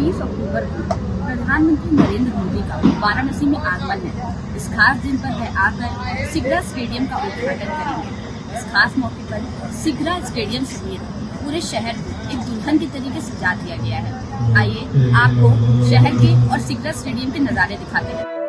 20 अक्टूबर को प्रधानमंत्री नरेंद्र मोदी का वाराणसी में आगमन है। इस खास दिन पर वह आकर सिगरा स्टेडियम का उद्घाटन करेंगे। इस खास मौके पर सिगरा स्टेडियम समेत पूरे शहर को एक दुल्हन के तरीके सजा दिया गया है। आइए आपको शहर के और सिगरा स्टेडियम के नज़ारे दिखाते हैं।